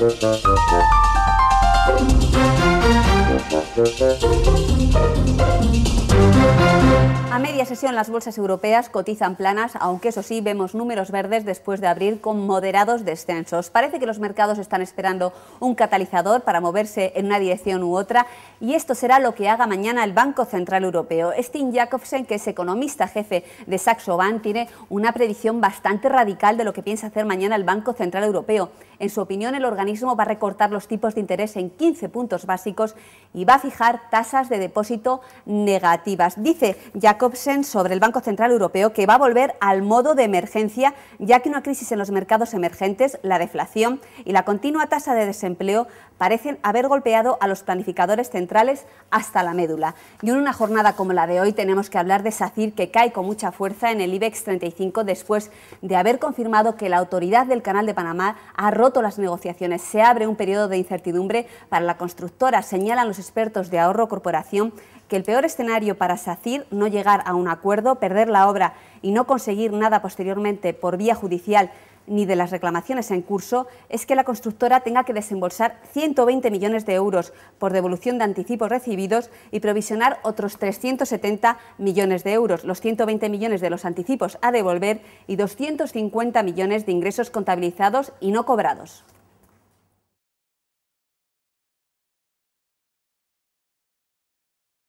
A media sesión las bolsas europeas cotizan planas, aunque eso sí vemos números verdes después de abrir con moderados descensos. Parece que los mercados están esperando un catalizador para moverse en una dirección u otra y esto será lo que haga mañana el Banco Central Europeo. Steen Jacobsen, que es economista jefe de Saxo Bank, tiene una predicción bastante radical de lo que piensa hacer mañana el Banco Central Europeo. En su opinión, el organismo va a recortar los tipos de interés en 15 puntos básicos y va a fijar tasas de depósito negativas. Dice Jacobsen sobre el Banco Central Europeo que va a volver al modo de emergencia, ya que una crisis en los mercados emergentes, la deflación y la continua tasa de desempleo parecen haber golpeado a los planificadores centrales hasta la médula. Y en una jornada como la de hoy tenemos que hablar de SACIR, que cae con mucha fuerza en el IBEX 35 después de haber confirmado que la autoridad del Canal de Panamá ha roto las negociaciones. Se abre un periodo de incertidumbre para la constructora, señalan los expertos de ahorro corporación que el peor escenario para SACIR, no a un acuerdo, perder la obra y no conseguir nada posteriormente por vía judicial ni de las reclamaciones en curso es que la constructora tenga que desembolsar 120 millones de euros por devolución de anticipos recibidos y provisionar otros 370 millones de euros, los 120 millones de los anticipos a devolver y 250 millones de ingresos contabilizados y no cobrados.